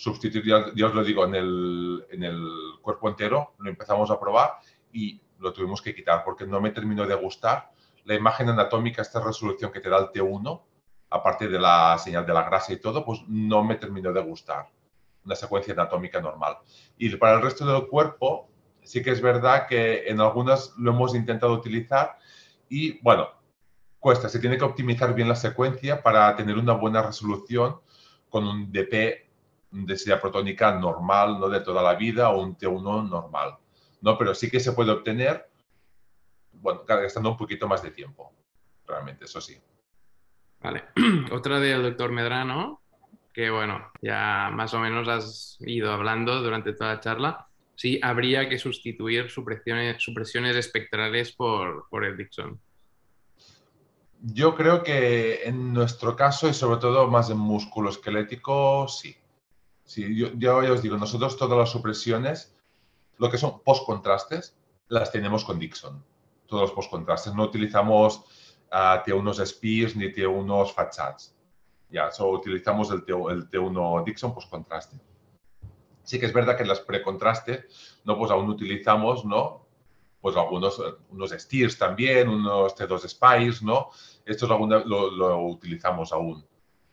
S1: Sustituir, ya, os lo digo, en el, en el cuerpo entero, lo empezamos a probar y lo tuvimos que quitar porque no me terminó de gustar. La imagen anatómica, esta resolución que te da el T1, aparte de la señal de la grasa y todo, pues no me terminó de gustar. Una secuencia anatómica normal. Y para el resto del cuerpo, sí que es verdad que en algunas lo hemos intentado utilizar y, bueno, cuesta. Se tiene que optimizar bien la secuencia para tener una buena resolución con un DP, densidad protónica normal, no de toda la vida, o un T1 normal. ¿no? Pero sí que se puede obtener, bueno, gastando un poquito más de tiempo, realmente, eso sí.
S3: Vale. *clears throat* Otra del doctor Medrano, que bueno, ya más o menos has ido hablando durante toda la charla. Sí, habría que sustituir supresiones, supresiones espectrales por, por el Dixon.
S1: Yo creo que en nuestro caso, y sobre todo más en músculo esquelético, sí. Sí yo, ya os digo, nosotros todas las supresiones lo que son post-contrastes, las tenemos con Dixon. Todos los post-contrastes. No utilizamos uh, T1 Spears ni T1 Fatchats. Ya, solo utilizamos el, T, el T1 Dixon post-contraste. Sí que es verdad que en las pre-contraste, no, pues aún utilizamos, ¿no? Pues algunos unos Steers también, unos T2 Spies, ¿no? Estos lo, lo utilizamos aún,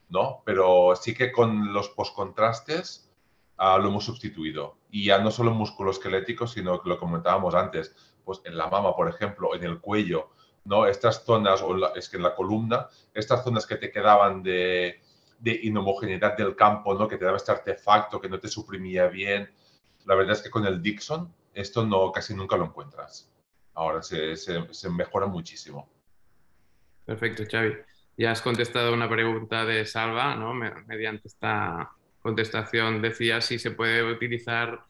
S1: ¿no? Pero sí que con los post-contrastes lo hemos sustituido. Y ya no solo en músculo esquelético, sino que lo comentábamos antes, pues en la mama, por ejemplo, en el cuello, ¿no? Estas zonas, o es que en la columna, estas zonas que te quedaban de, de inhomogeneidad del campo, ¿no? Que te daba este artefacto que no te suprimía bien. La verdad es que con el Dixon esto no casi nunca lo encuentras. Ahora se, se, mejora muchísimo.
S3: Perfecto, Xavi. Ya has contestado una pregunta de Salva, ¿no? Mediante esta, contestación decía si se puede utilizar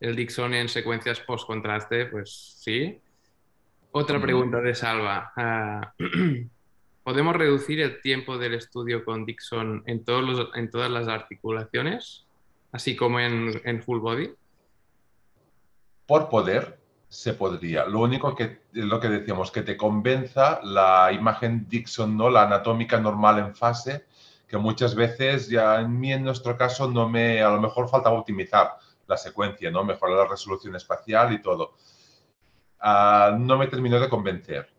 S3: el Dixon en secuencias post-contraste, pues sí. Otra pregunta de Salva. Ah, *clears throat* ¿Podemos reducir el tiempo del estudio con Dixon en, todos los, en todas las articulaciones, así como en, en, full body?
S1: Por poder, se podría. Lo único que lo que decíamos, que te convenza la imagen Dixon, ¿no? la anatómica normal en fase, que muchas veces ya en mí, en nuestro caso, no me, a lo mejor faltaba optimizar la secuencia, ¿no? Mejorar la resolución espacial y todo. Ah, no me terminó de convencer.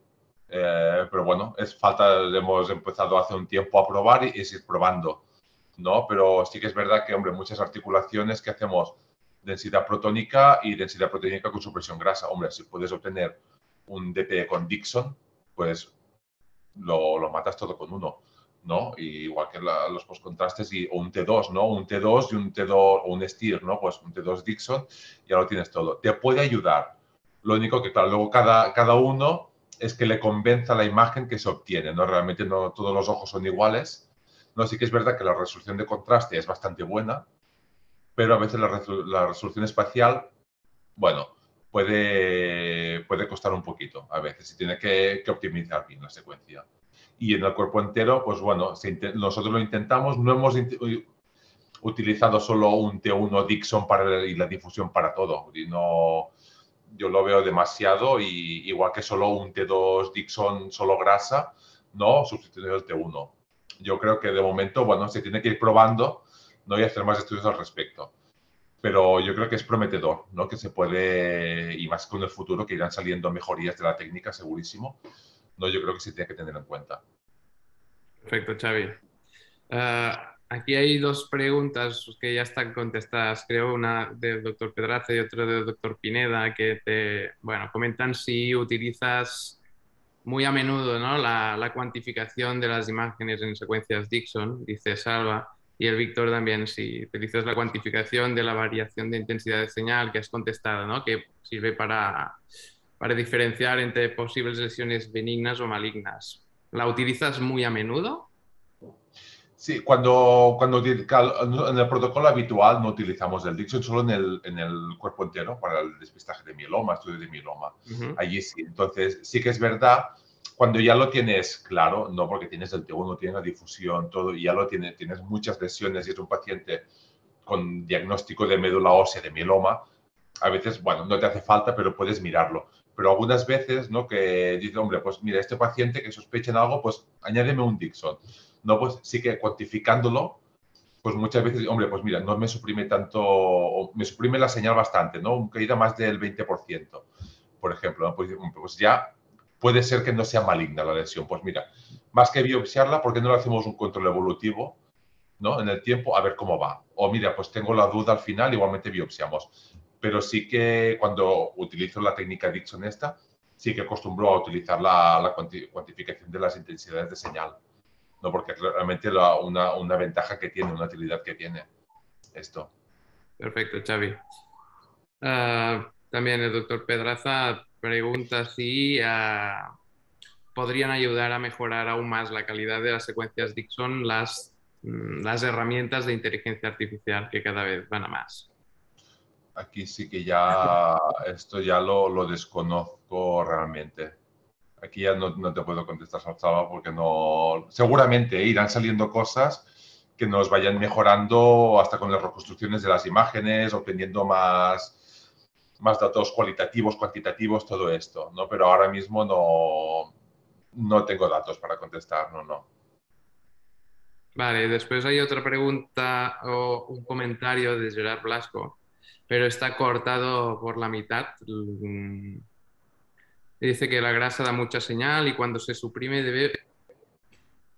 S1: Eh, pero bueno, es falta, hemos empezado hace un tiempo a probar y, es ir probando, ¿no? Pero sí que es verdad que, hombre, muchas articulaciones que hacemos densidad protónica y densidad protónica con supresión grasa. Hombre, si puedes obtener un DP con Dixon, pues lo, lo matas todo con uno. ¿no? igual que los postcontrastes y, o un T2, ¿no? Un T2 y un T2 o un Steer, ¿no? Pues un T2 Dixon, ya lo tienes todo. Te puede ayudar. Lo único que, claro, luego cada, cada uno es que le convenza la imagen que se obtiene, ¿no? Realmente no todos los ojos son iguales. No, sí que es verdad que la resolución de contraste es bastante buena, pero a veces la, resolución espacial, bueno, puede, puede costar un poquito a veces y tiene que, que optimizar bien la secuencia y en el cuerpo entero, pues bueno, nosotros lo intentamos, no hemos utilizado solo un T1 Dixon para y la difusión para todo, y no, yo lo veo demasiado y igual que solo un T2 Dixon solo grasa, no sustituyendo el T1. Yo creo que de momento, bueno, se tiene que ir probando, no voy a hacer más estudios al respecto. Pero yo creo que es prometedor, ¿no? Que se puede, y más con el futuro, que irán saliendo mejorías de la técnica, segurísimo no, yo creo que sí tiene que tener en cuenta.
S3: Perfecto, Xavi. Ah, aquí hay dos preguntas que ya están contestadas, creo, una del doctor Pedraza y otra del doctor Pineda, que te, bueno, comentan si utilizas muy a menudo ¿no? la, cuantificación de las imágenes en secuencias Dixon, dice Salva, y el Víctor también, si utilizas la cuantificación de la variación de intensidad de señal que has contestado, ¿no? que sirve para para diferenciar entre posibles lesiones benignas o malignas. ¿La utilizas muy a menudo?
S1: Sí, cuando, cuando en el protocolo habitual no utilizamos el Dixon solo en el, en el cuerpo entero para el despistaje de mieloma, estudio de mieloma. Allí sí. Entonces, sí que es verdad, cuando ya lo tienes claro, no porque tienes el T1, tienes la difusión, todo, y ya lo tienes, tienes muchas lesiones y es un paciente con diagnóstico de médula ósea de mieloma, a veces, bueno, no te hace falta, pero puedes mirarlo. Pero algunas veces, ¿no? Que dice, hombre, pues mira, este paciente que sospecha en algo, pues añádeme un Dixon no, pues sí que cuantificándolo, pues muchas veces, hombre, pues mira, no me suprime tanto, me suprime la señal bastante, ¿no? Un caída más del 20%, por ejemplo. Pues, pues, ya puede ser que no sea maligna la lesión. Pues mira, más que biopsiarla, ¿por qué no le hacemos un control evolutivo, ¿no? En el tiempo, a ver cómo va. O mira, pues tengo la duda al final, igualmente biopsiamos. Pero sí que cuando utilizo la técnica Dixon esta, sí que acostumbro a utilizar la, la cuantificación de las intensidades de señal. ¿no? porque realmente una, una, ventaja que tiene, una utilidad que tiene esto.
S3: Perfecto, Xavi. Ah, también el doctor Pedraza pregunta si ah, podrían ayudar a mejorar aún más la calidad de las secuencias Dixon las, mm, las herramientas de inteligencia artificial que cada vez van a más.
S1: Aquí sí que ya esto ya lo, lo desconozco realmente aquí ya no, no te puedo contestar, Salzaba, porque no. Seguramente irán saliendo cosas que nos vayan mejorando hasta con las reconstrucciones de las imágenes, obteniendo más, más datos cualitativos, cuantitativos, todo esto, ¿no? Pero ahora mismo no, no tengo datos para contestar, no, no.
S3: Vale, después hay otra pregunta o un comentario de Gerard Blasco, pero está cortado por la mitad. Mm, dice que la grasa da mucha señal y cuando se suprime debe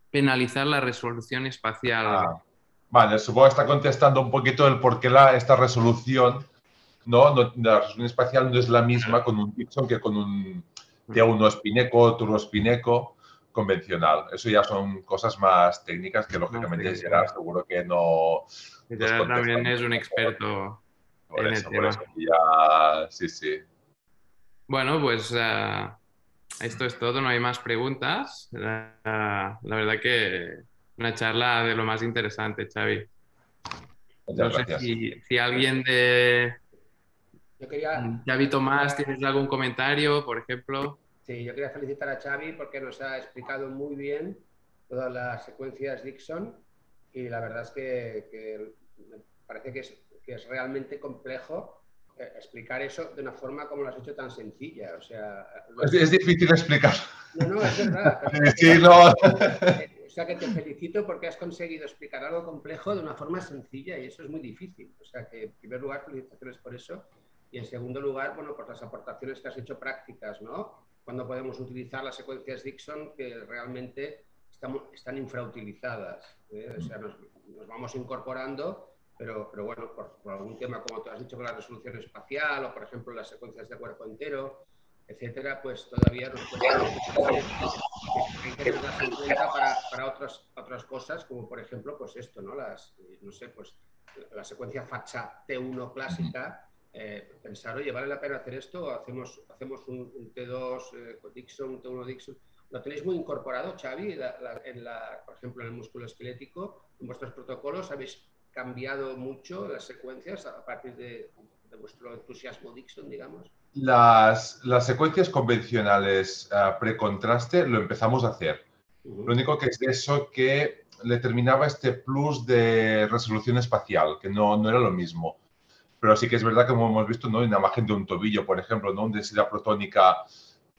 S3: penalizar la resolución espacial. Ah,
S1: vale, supongo que está contestando un poquito el por qué la, esta resolución, ¿no? La resolución espacial no es la misma con un Gibson que con un T1 espineco, turbo espineco convencional. Eso ya son cosas más técnicas que lógicamente Gerard seguro que no...
S3: Gerard también es un experto en el tema.
S1: sí, sí.
S3: Bueno, pues eh, esto es todo, no hay más preguntas. la verdad que una charla de lo más interesante, Xavi. no sé si, alguien de... Yo quería... Xavi Tomás, ¿tienes algún comentario, por ejemplo?
S2: Sí, yo quería felicitar a Xavi porque nos ha explicado muy bien todas las secuencias Dixon y la verdad es que, me parece que es, que es realmente complejo eh, explicar eso de una forma como lo has hecho tan sencilla. O sea,
S1: es, difícil explicar.
S2: No, no, es verdad. *laughs*
S1: sí, no. *laughs*
S2: O sea que te felicito porque has conseguido explicar algo complejo de una forma sencilla y eso es muy difícil. O sea que en primer lugar felicitaciones por eso y en segundo lugar, bueno, por las aportaciones que has hecho prácticas, ¿no? Cuando podemos utilizar las secuencias Dixon que realmente están, están infrautilizadas. ¿eh? O sea, nos, nos vamos incorporando pero, pero bueno, por, algún tema, como tú has dicho, con la resolución espacial o, por ejemplo, las secuencias de cuerpo entero, etcétera, pues todavía nos puede que en cuenta para, para otras, otras cosas, como por ejemplo, pues esto, ¿no? Las, no sé, pues la secuencia facha T1 clásica, eh, pensar, oye, ¿vale la pena hacer esto? ¿Hacemos, hacemos un, T2 eh, Dixon, un T1 Dixon? ¿Lo tenéis muy incorporado, Xavi, en la, por ejemplo, en el músculo esquelético? ¿En vuestros protocolos habéis cambiado mucho las secuencias a partir de, vuestro entusiasmo Dixon, digamos?
S1: Las, las secuencias convencionales uh, precontraste lo empezamos a hacer. Lo único que es eso que le terminaba este plus de resolución espacial, que no, no era lo mismo. Pero sí que es verdad que como hemos visto ¿no? en la imagen de un tobillo, por ejemplo, ¿no? una densidad protónica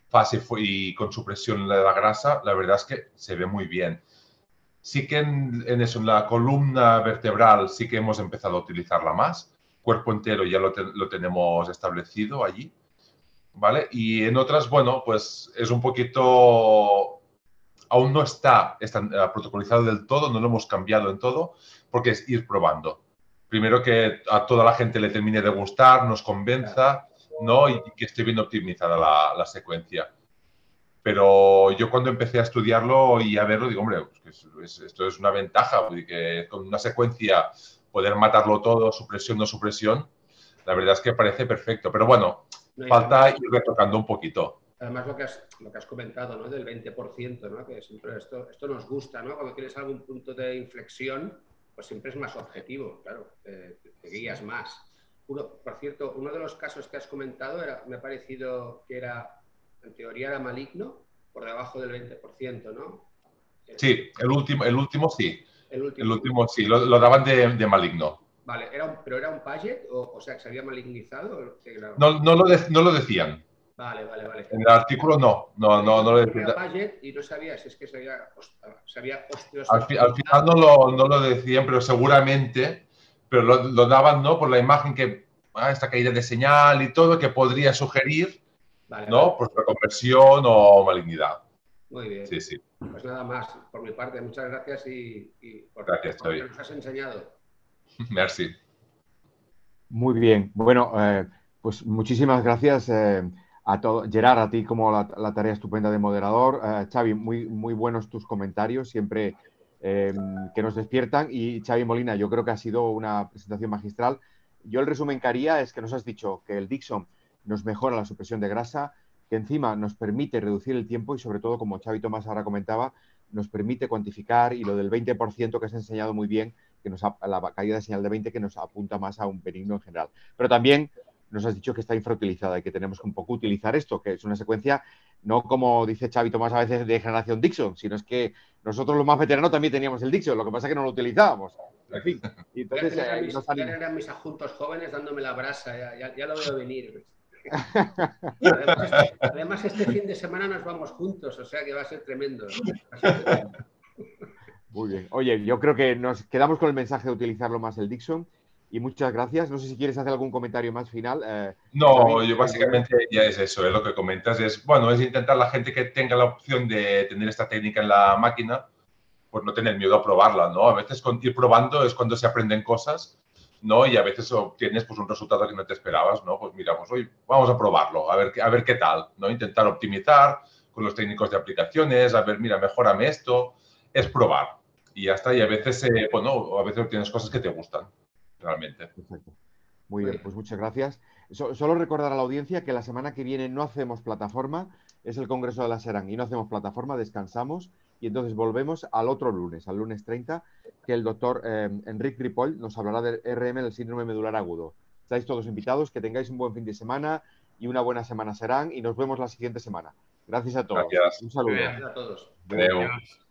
S1: fase y con supresión de la grasa, la verdad es que se ve muy bien sí que en, eso, en la columna vertebral sí que hemos empezado a utilizarla más. Cuerpo entero ya lo, tenemos establecido allí. ¿Vale? Y en otras, bueno, pues es un poquito... Aún no está, está eh, protocolizado del todo, no lo hemos cambiado en todo, porque es ir probando. Primero que a toda la gente le termine de gustar, nos convenza, ¿no? Y que esté bien optimizada la, la secuencia. Pero yo cuando empecé a estudiarlo y a verlo, digo, hombre, pues esto es una ventaja, que con una secuencia poder matarlo todo, supresión, no supresión, la verdad es que parece perfecto. Pero bueno, falta ir retocando un poquito.
S2: Además, lo que has, lo que has comentado, ¿no? Del 20%, ¿no? Que siempre esto, esto nos gusta, ¿no? Cuando tienes algún punto de inflexión, pues siempre es más objetivo, claro, te, guías más. Uno, por cierto, uno de los casos que has comentado era, me ha parecido que era, en teoría era maligno, por debajo del 20%, ¿no?
S1: Sí, el último, el último sí. El último, sí, lo, daban de, de, maligno.
S2: Vale, era ¿pero era un paget? O, o sea, que se había malignizado?
S1: No, no, lo no lo decían.
S2: Vale, vale, vale.
S1: En el artículo no, no, no, no lo
S2: decía. y no sabía si es que se había, se había
S1: al, al, final no lo, no lo, decían, pero seguramente, pero lo, lo, daban, ¿no? Por la imagen que, ah, esta caída de señal y todo, que podría sugerir, vale, ¿no? Pues reconversión o malignidad.
S2: Muy bien.
S1: Sí, sí.
S2: Pues nada más, por mi parte, muchas gracias y, y
S1: por, gracias,
S2: por lo que nos has enseñado. *laughs*
S1: Merci.
S4: Muy bien. Bueno, eh, pues muchísimas gracias. Eh, a todo, Gerard, a ti como la, tarea estupenda de moderador. Xavi, muy, muy buenos tus comentarios, siempre eh, que nos despiertan. Y Xavi Molina, yo creo que ha sido una presentación magistral. Yo el resumen que haría es que nos has dicho que el Dixon nos mejora la supresión de grasa, que encima nos permite reducir el tiempo y sobre todo, como Xavi Tomás ahora comentaba, nos permite cuantificar y lo del 20% que has enseñado muy bien, que nos la caída de señal de 20 que nos apunta más a un benigno en general. Pero también nos has dicho que está infrautilizada y que tenemos que un poco utilizar esto, que es una secuencia, no como dice Xavi Tomás a veces de generación Dixon, sino es que nosotros los más veteranos también teníamos el Dixon, lo que pasa es que no lo utilizábamos. En fin,
S2: y entonces... Ya eran, mis, eran mis adjuntos jóvenes dándome la brasa, ya, ya, lo veo venir. *laughs* además, este, fin de semana nos vamos juntos, o sea que va a ser tremendo.
S4: Muy bien. Oye, yo creo que nos quedamos con el mensaje de utilizarlo más el Dixon y muchas gracias. No sé si quieres hacer algún comentario más final. Eh,
S1: no, yo básicamente ya es eso, es lo que comentas. Es, bueno, es intentar la gente que tenga la opción de tener esta técnica en la máquina, pues no tener miedo a probarla, ¿no? A veces con ir probando es cuando se aprenden cosas, ¿no? Y a veces obtienes pues un resultado que no te esperabas, ¿no? Pues mira, pues hoy vamos a probarlo, a ver, a ver qué tal, ¿no? Intentar optimizar con los técnicos de aplicaciones, a ver, mira, mejorame esto, es probar. Y ya está, y a veces, eh, bueno, a veces obtienes cosas que te gustan realmente.
S4: Perfecto. Muy bien, pues muchas gracias. solo recordar a la audiencia que la semana que viene no hacemos plataforma, es el Congreso de la Serán y no hacemos plataforma, descansamos y entonces volvemos al otro lunes, al lunes 30, que el doctor eh, Enrique Ripoll nos hablará del RM, el síndrome medular agudo. Estáis todos invitados, que tengáis un buen fin de semana y una buena semana serán y nos vemos la siguiente semana. Gracias a todos.
S1: Gracias.
S4: Un saludo.
S2: Gracias a todos.
S1: Adiós.